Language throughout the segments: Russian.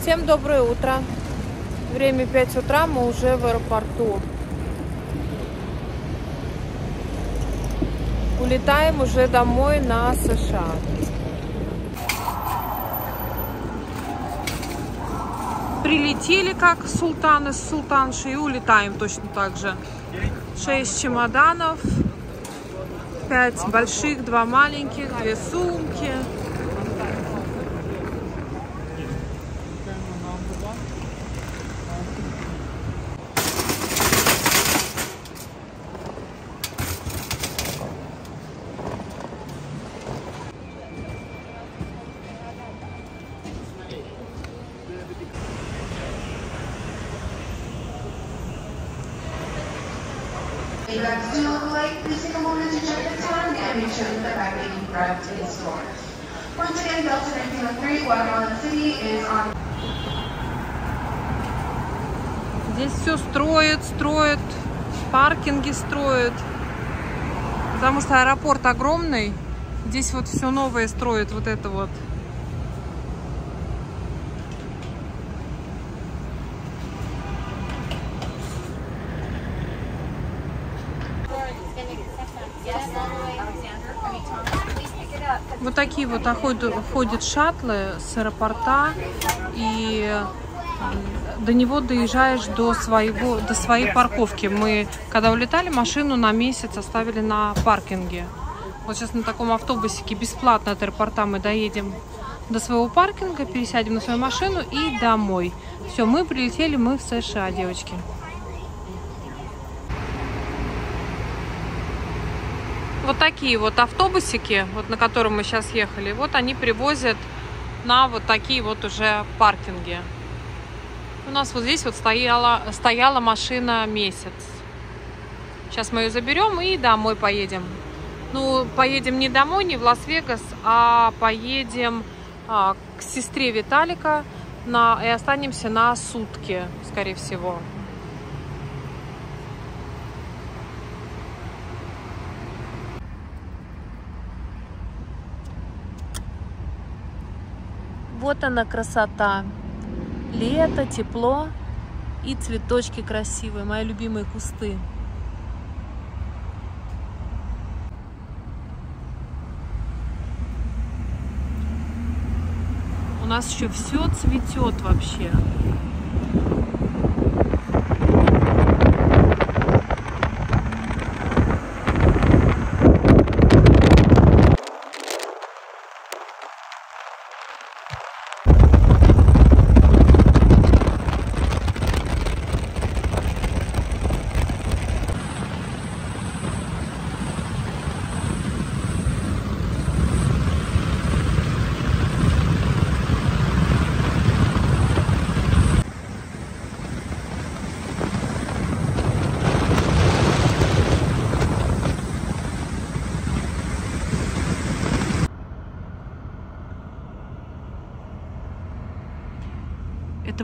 Всем доброе утро. Время 5 утра, мы уже в аэропорту. Улетаем уже домой на США. Прилетели как султаны с султаншей и улетаем точно так же. Шесть чемоданов, пять больших, два маленьких, две сумки. If that's still late, please take a moment to check the time and make sure that the package arrived in store. Once again, Delta 1903, Guatemala City is on Здесь все строят, строят, паркинги строят. Потому что аэропорт огромный. Здесь вот все новое строят, вот это вот. Вот такие вот ходят, шаттлы с аэропорта, и до него доезжаешь до, своего, до своей парковки. Мы, когда улетали, машину на месяц оставили на паркинге. Вот сейчас на таком автобусике бесплатно от аэропорта мы доедем до своего паркинга, пересядем на свою машину и домой. Все, мы прилетели, мы в США, девочки. Вот такие вот автобусики, вот на котором мы сейчас ехали, вот они привозят на вот такие вот уже паркинги. У нас вот здесь вот стояла, стояла машина месяц. Сейчас мы ее заберем и домой поедем. Ну, поедем не домой, не в Лас-Вегас, а поедем а, к сестре Виталика на, и останемся на сутки, скорее всего. Вот она красота. Лето, тепло и цветочки красивые, мои любимые кусты. У нас еще все цветет вообще.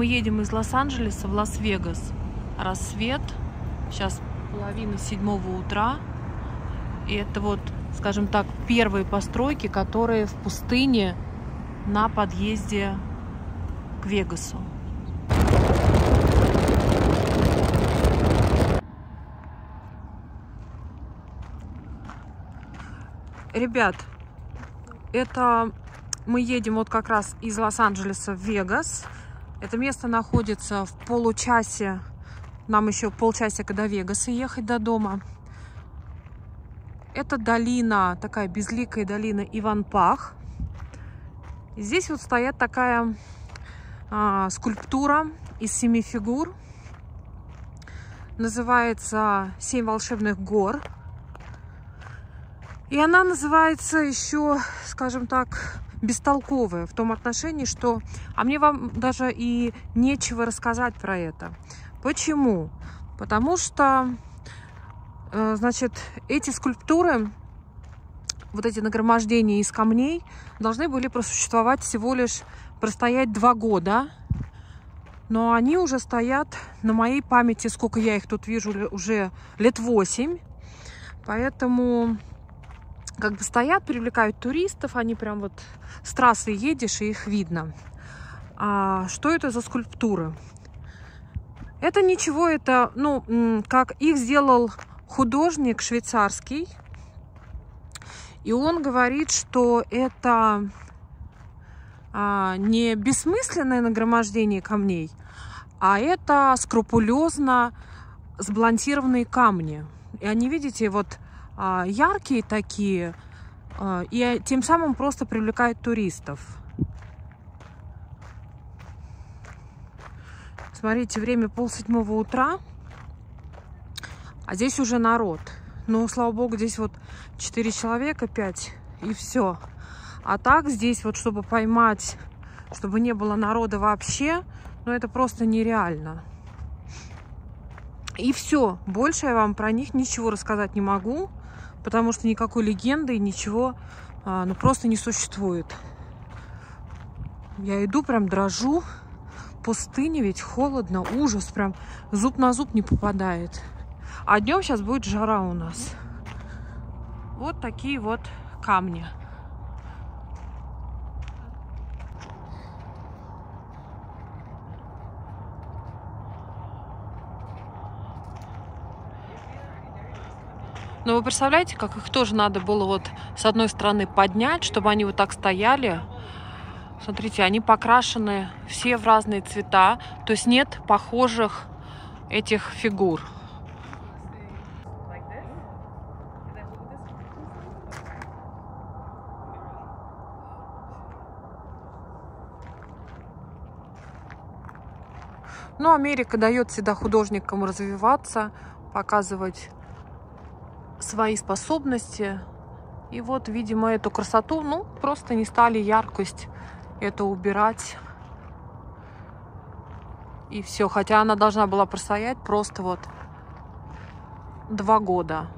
Мы едем из Лос-Анджелеса в Лас-Вегас. Рассвет. Сейчас половина седьмого утра. И это вот, скажем так, первые постройки, которые в пустыне на подъезде к Вегасу. Ребят, это мы едем вот как раз из Лос-Анджелеса в Вегас. Это место находится в получасе. Нам еще полчасика до Вегаса ехать до дома. Это долина, такая безликая долина Иван-Пах. Здесь вот стоят такая а, скульптура из семи фигур. Называется «Семь волшебных гор». И она называется еще, скажем так, бестолковая в том отношении, что... А мне вам даже и нечего рассказать про это. Почему? Потому что, э, значит, эти скульптуры, вот эти нагромождения из камней, должны были просуществовать всего лишь, простоять два года. Но они уже стоят на моей памяти, сколько я их тут вижу, уже лет восемь. Поэтому как бы стоят, привлекают туристов, они прям вот с трассы едешь, и их видно. А, что это за скульптуры? Это ничего, это, ну, как их сделал художник швейцарский. И он говорит, что это а, не бессмысленное нагромождение камней, а это скрупулезно сбалансированные камни. И они, видите, вот яркие такие, а, и тем самым просто привлекают туристов. Смотрите, время пол седьмого утра, а здесь уже народ. Ну, слава богу, здесь вот 4 человека, 5, и все. А так здесь вот, чтобы поймать, чтобы не было народа вообще, ну, это просто нереально. И все. Больше я вам про них ничего рассказать не могу, потому что никакой легенды ничего а, ну, просто не существует. Я иду, прям дрожу. Пустыня ведь холодно, ужас, прям зуб на зуб не попадает. А днем сейчас будет жара у нас. Вот такие вот камни. Но вы представляете, как их тоже надо было вот с одной стороны поднять, чтобы они вот так стояли. Смотрите, они покрашены все в разные цвета, то есть нет похожих этих фигур. Но Америка дает всегда художникам развиваться, показывать свои способности. И вот, видимо, эту красоту, ну, просто не стали яркость это убирать. И все. Хотя она должна была простоять просто вот два года.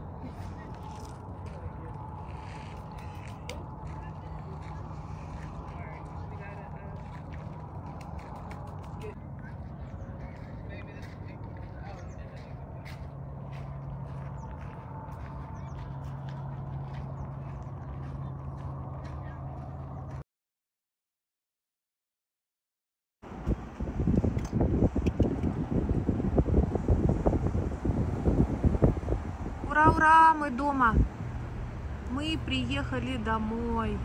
Ура, мы дома. Мы приехали домой.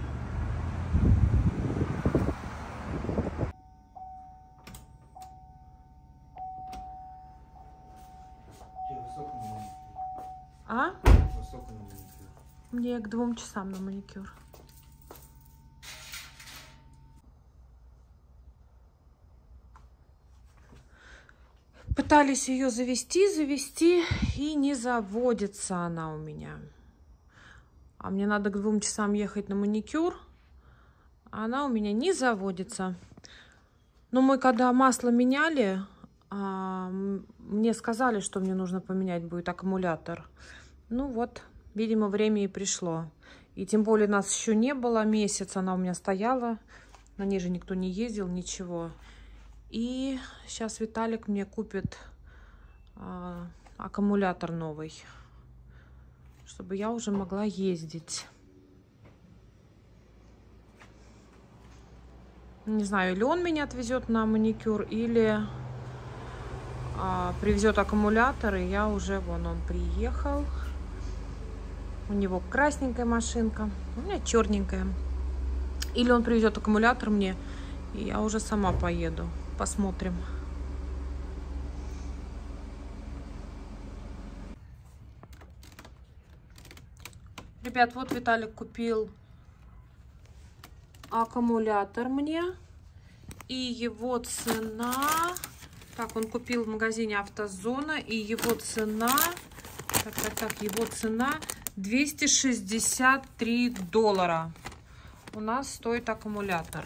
А? Мне к двум часам на маникюр. Пытались ее завести, завести, и не заводится она у меня. А мне надо к двум часам ехать на маникюр. А она у меня не заводится. Но мы когда масло меняли, а, мне сказали, что мне нужно поменять будет аккумулятор. Ну вот, видимо, время и пришло. И тем более нас еще не было месяц, она у меня стояла. На ней же никто не ездил, ничего. И сейчас Виталик мне купит а, аккумулятор новый, чтобы я уже могла ездить. Не знаю, или он меня отвезет на маникюр, или а, привезет аккумулятор, и я уже, вон он приехал. У него красненькая машинка, у меня черненькая. Или он привезет аккумулятор мне, и я уже сама поеду. Посмотрим. Ребят, вот Виталик купил аккумулятор мне. И его цена... Так, он купил в магазине Автозона. И его цена... Так, так, так, его цена 263 доллара. У нас стоит аккумулятор.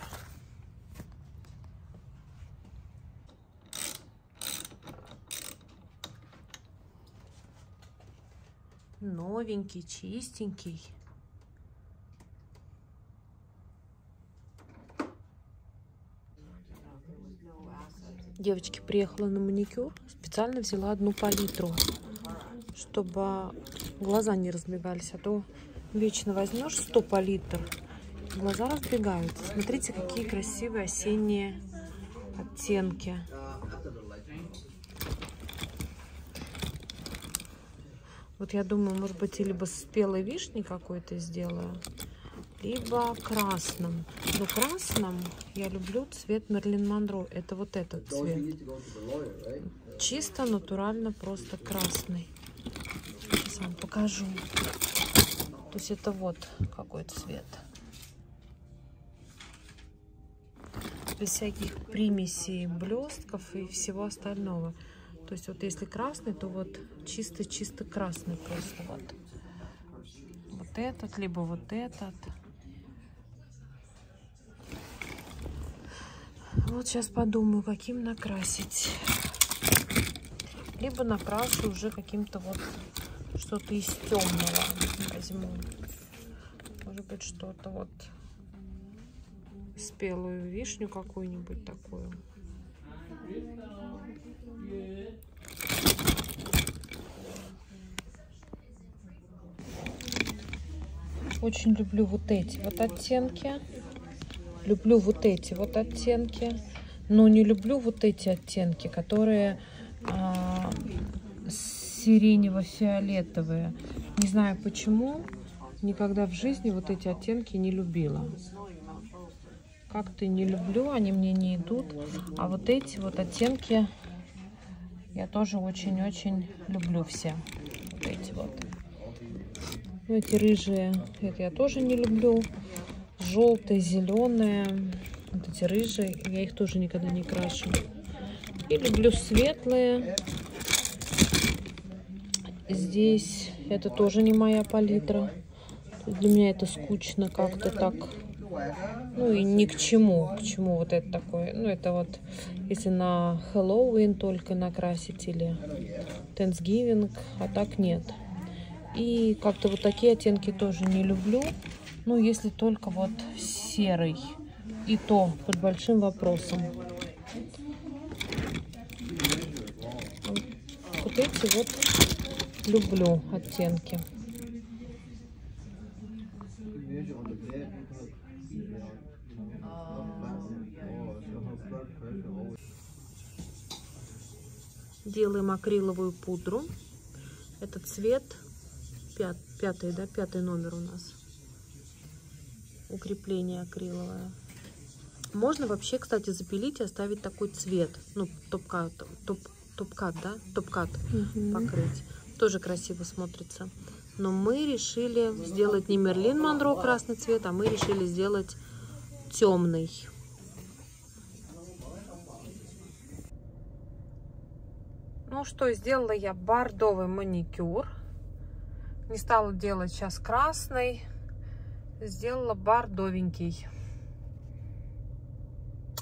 Новенький, чистенький. Девочки приехала на маникюр, специально взяла одну палитру, чтобы глаза не разбегались, а то вечно возьмешь 100 палитр, глаза разбегаются. Смотрите, какие красивые осенние оттенки. Вот я думаю, может быть, и либо спелой вишни какой-то сделаю, либо красным. Но красным я люблю цвет Мерлин Монро. Это вот этот цвет. Чисто, натурально, просто красный. Сейчас вам покажу. То есть это вот какой цвет. Без всяких примесей, блестков и всего остального. То есть вот если красный, то вот чисто-чисто красный просто вот. Вот этот, либо вот этот. Вот сейчас подумаю, каким накрасить. Либо накрашу уже каким-то вот что-то из темного возьму. Может быть, что-то вот спелую вишню какую-нибудь такую. Очень люблю вот эти вот оттенки. Люблю вот эти вот оттенки. Но не люблю вот эти оттенки, которые а, сиренево-фиолетовые. Не знаю почему. Никогда в жизни вот эти оттенки не любила. Как-то не люблю, они мне не идут. А вот эти вот оттенки я тоже очень-очень люблю все. Вот эти вот. Ну, эти рыжие, это я тоже не люблю. Желтые, зеленые. Вот эти рыжие, я их тоже никогда не крашу. И люблю светлые. Здесь это тоже не моя палитра. Для меня это скучно как-то так. Ну и ни к чему. К чему вот это такое. Ну это вот если на Хэллоуин только накрасить или Thanksgiving, а так нет. И как-то вот такие оттенки тоже не люблю. Ну, если только вот серый. И то под большим вопросом. Вот эти вот люблю оттенки. Делаем акриловую пудру. Это цвет пят, пятый, да, пятый номер у нас. Укрепление акриловое. Можно вообще, кстати, запилить и оставить такой цвет. Ну, топ-кат, топ, топ-кат, да? Топ-кат угу. покрыть. Тоже красиво смотрится. Но мы решили сделать не Мерлин Монро красный цвет, а мы решили сделать темный. Ну что, сделала я бордовый маникюр. Не стала делать сейчас красный. Сделала бордовенький.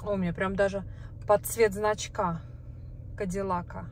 О, у меня прям даже под цвет значка Кадиллака.